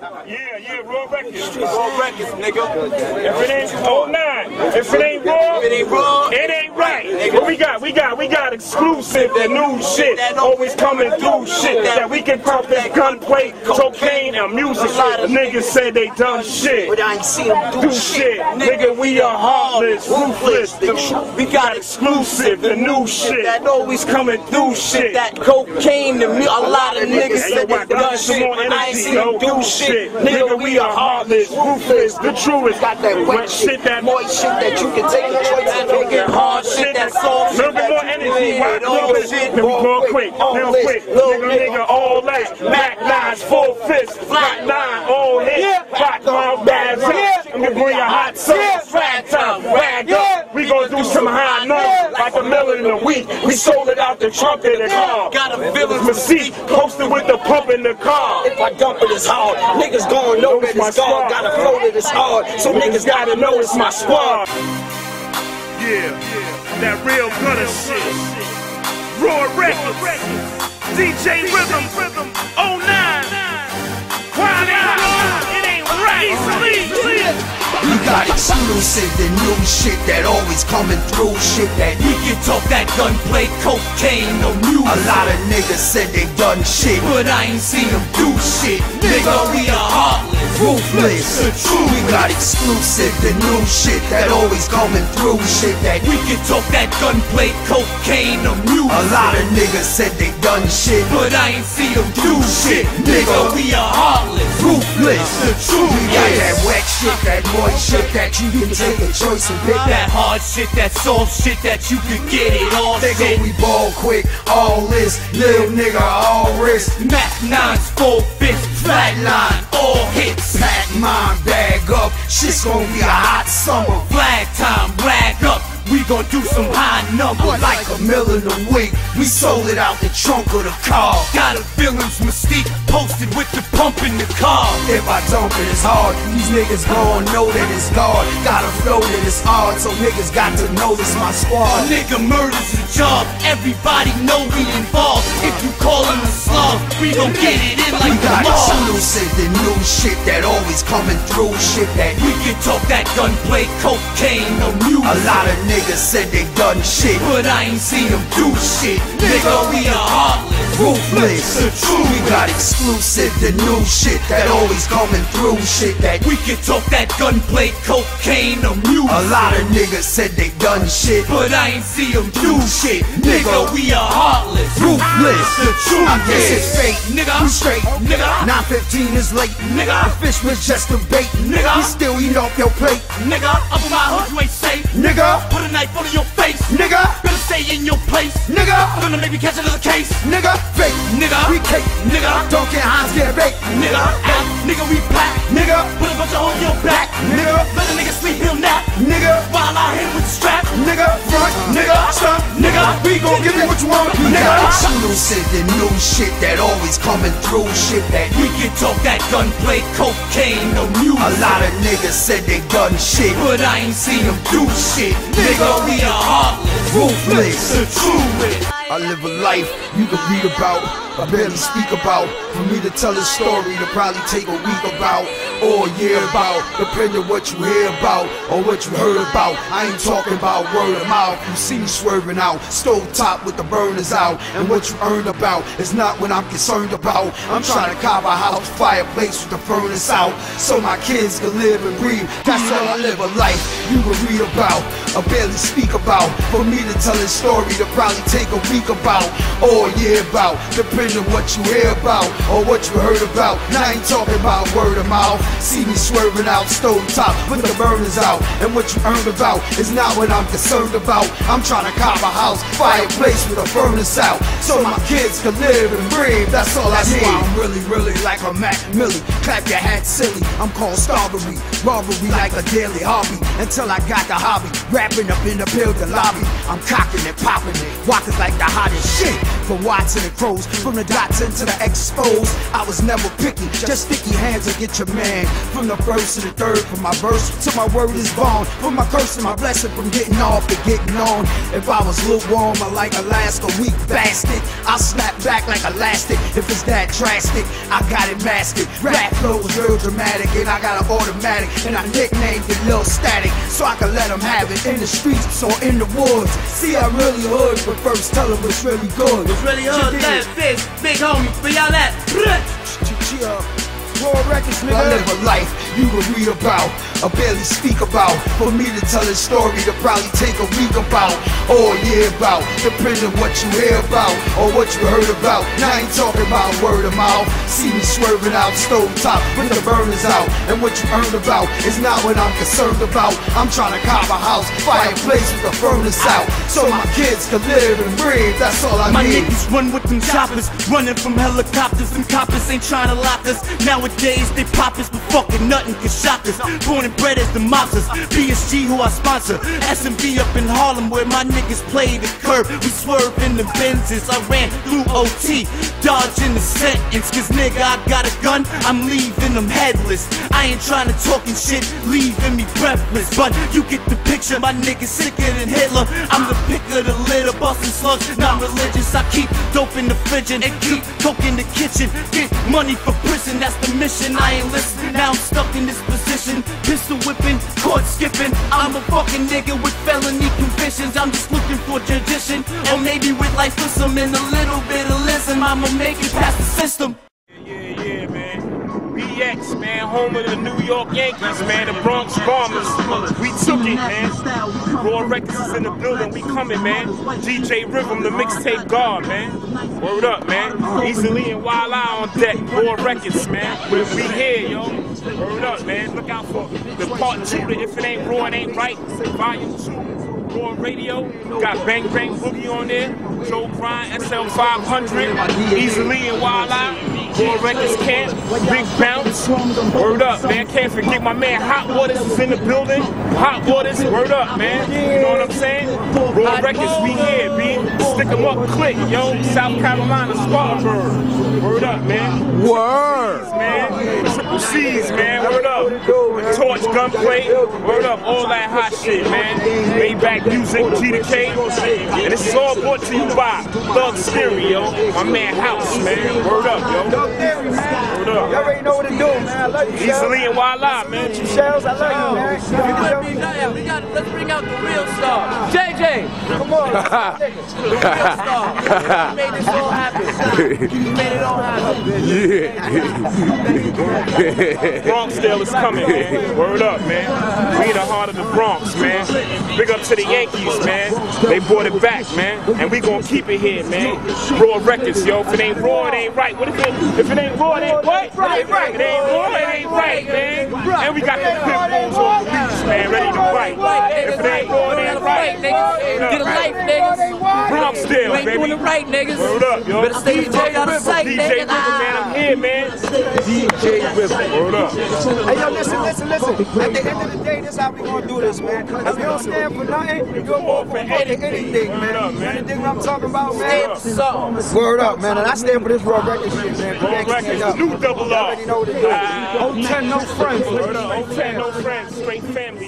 Yeah, yeah, raw records. Raw records, nigga. If it ain't oh nine, if it ain't raw, If it ain't raw, it ain't right. What we got, we got, we got exclusive, that new shit, always coming through shit that we can pump that gunplay, cocaine, and music. The niggas say they done shit. But I ain't seen them do, shit, nigga. We are heartless, ruthless. The, we got exclusive, the new shit that always coming through shit. that cocaine to me. A lot of niggas said they done shit. I ain't seen them do me shit. Nigga, we are heartless, ruthless, the truest. Got that wet shit, that moist shit that you can take a choice and make it hard shit, that soft Little bit more energy, right? need. Little bit. shit, Then we go quick, real quick. Nigga, nigga, all that. Mac nines, full fist, flat nine, all hit. Rock on bad up. Let me bring a hot sauce. Rag time, rag up. We gonna do some high notes like a week. We sold it out the trunk of the car. Got a feeling Mesquite posted with the pump in the car. If I dump it, it's hard. Niggas gon' know that my it's gone. squad. Gotta flow that it's hard. So niggas gotta know it's my squad. Yeah, that real gutter shit. Raw records. DJ Rhythm, Rhythm, 09. Why it ain't right? We got exclusive, the new shit that always coming through. Shit that we can talk that gunplay, cocaine, no music. A lot of niggas said they done shit, but I ain't seen them do shit. Nigga, we are heartless, ruthless. The truth. We got exclusive, the new shit that always coming through. Shit that we can talk that gunplay, cocaine, no music. A lot of niggas said they done shit, but I ain't see them do shit. Nigga, we are heartless, ruthless. The truth. We got that wet shit, that moist shit that you can take a choice and pick. That hard shit, that soft shit that you can get it all. Nigga, we ball quick, all this, little nigga, all wrist. Mac nines, full fist, flatline, all hits. Pack mine, bag up, shit's gonna be a hot summer. Flag time, rag up. We gon' do some high numbers like a million a week. We sold it out the trunk of the car. Got a feelings mystique posted with the pump in the car. If I dump it, it's hard. These niggas gon' know that it's God. Gotta flow that it's hard, so niggas got to know this my squad. Nigga murders a job. Everybody know we involved. If you call him a we gon' get it in like we got exclusive, the new shit that always coming through. Shit that we can talk that gunplay, cocaine, no music. A lot of niggas said they done shit, but I ain't seen them do shit. Nigga, we are heartless, ruthless. The truth. We got exclusive, the new shit that always coming through. Shit that we can talk that gunplay, cocaine, no music. A lot of niggas said they done shit, but I ain't see them do shit. Nigga, we are heartless, ruthless. The truth. I guess it's fate, nigga. We straight, nigga. 915 is late, nigga. The fish was just a bait, nigga. We still eat off your plate, nigga. Up in my hood, you ain't safe, nigga. Put a knife on your face, nigga. Better stay in your place, nigga. I'm Gonna make me catch another case, nigga. Fake, nigga. We cake, nigga. Don't get Heinz, get baked, nigga. Out, nigga, we pack, nigga. Put a bunch of on your back, nigga. Let a nigga sleep, he'll nap, nigga. While I hit with the strap, nigga. Front, nigga. Stop, nigga. We gon' give you what you want, nigga. Exclusive, the new shit that always coming through. Shit that we can talk that gunplay, cocaine, no music. A lot of niggas said they done shit, but I ain't seen them do shit. Nigga, we are heartless, ruthless, the truth. I live a life you can read about, I barely speak about. For me to tell a story, to probably take a week about, or a year about, depending what you hear about, or what you heard about. I ain't talking about word of mouth. You see me swerving out, stove top with the burners out, and what you earn about is not what I'm concerned about. I'm trying to carve a house, fireplace with the furnace out, so my kids can live and breathe. That's all I live a life you can read about, or barely speak about. For me to tell a story, to probably take a week about, all year about, depending what you hear about, or what you heard about. Now I ain't talking about word of mouth. See me swerving out, stove top, with the burners out, and what you earned about is not what I'm concerned about. I'm trying to cop a house, fireplace with a furnace out, so my kids can live and breathe. That's all I need. Why I'm really, really like a Mac Millie. Clap your hat silly. I'm called starvery, robbery like a daily hobby. Until I got the hobby, rapping up in the building lobby. I'm cocking it, popping it, walking like the hottest shit. From Watson and Crows, from the dots into the exposed. I was never picky, just sticky hands to get your man. From the first to the third, from my verse to my word is bond. From my curse to my blessing, from getting off to getting on. If I was lukewarm, I like Alaska, weak bastard. I'll snap back like elastic. If it's that drastic, I got it mastered. Rap flow is real dramatic, and I got an automatic. And I nicknamed it Lil Static, so I can let them have it in the streets or in the woods. See, I really hood, but first tell them what's really good. It's really hood, left fist, big homie, for y'all that. at? Records, nigga. I live a life you can read about, I barely speak about. For me to tell a story to probably take a week about, or a year about, depending what you hear about, or what you heard about. Now I ain't talking about word of mouth. See me swerving out, stove top, with the burners out. And what you earned about is not what I'm concerned about. I'm trying to carve a house, fireplace with the furnace out. So my kids can live and breathe, that's all I My need. niggas run with them choppers, running from helicopters. Them coppers ain't trying to lock us. Nowadays they pop us, but fucking nothing can shock us. Born and bred as the mobsters. PSG who I sponsor. SMB up in Harlem where my niggas play the curb. We swerve in the Benzes. I ran through OT, dodging the sentence. Cause nigga, I got a gun, I'm leaving them headless. I ain't trying to talking shit, leaving me breathless. But you get the picture, my niggas sicker than Hitler. I'm the pick of the litter, busting slugs, not religious. I keep dope in the fridge and keep coke in the kitchen. Get money for prison, that's the mission. I ain't listening, now I'm stuck in this position. Pistol whipping, court skipping. I'm a fucking nigga with felony convictions. I'm just looking for tradition, or maybe with life with some and a little bit of listen. I'ma make it past the system. Yeah, yeah, man. BX, man, home of the New York Yankees, man, the Bronx Bombers. We took it, man. Raw Records is in the building, we coming, man. DJ Rhythm, the mixtape guard, man. Word up, man. Easily and Wild Eye on deck. Raw Records, man. We here, yo. Word up, man. Look out for the part two If It Ain't Raw, It Ain't Right. Volume two. Raw Radio, got Bang Bang Boogie on there, Joe Grind, SL500, Easily and Wild Eye, Raw Records Camp, Big Bounce, word up, man. Can't forget my man Hot Waters is in the building. Hot Waters, word up, man. You know what I'm saying? Raw Records, we here, B. Stick 'em up, click, yo. South Carolina, Spartanburg. Word up, man. Word. Man, triple C's, man. Torch, gunplay. Word up. All that hot shit, man. Maybach music, G to K. And this is all brought to you by Thug Stereo. My man House, man. Word up, yo. Dope theory, man. Word You up. already know what to do, man. I love you, Shells. Easily and Walla, man. Shells, I love you, man. You feel me? Yeah, we got let's bring out the real star. JJ, Come on, the real star. You made this all happen. You made it all happen. Bronxdale is coming, man. Word up, man. We in the heart of the Bronx, man. Big up to the Yankees, man. They brought it back, man. And we gonna keep it here, man. Raw records, yo. If it ain't raw, it ain't right. What if it if it ain't raw, it ain't what? It ain't right. It ain't raw, it ain't right, man. And we got the pit bulls on the beach, man, ready to fight. If it ain't raw, it ain't right. Niggas. Get a life, niggas. Bronxdale, You ain't baby. doing it right, niggas. Word up, yo. Better stay DJ out of sight, DJ niggas. Rhythm, man. I'm here, man. DJ Rhythm. Word up. Hey, yo, listen, listen, listen. At the end of the day, this how we gonna do this, man. If you don't stand for nothing, you're going for fucking anything, man. You dig what I'm talking about, man? So, Word up, man. And I stand for this raw record shit, man. Raw Next records, stand up. new double You already know what to do. Ah. 010, no friends. Word up, old fan, no friends, straight family,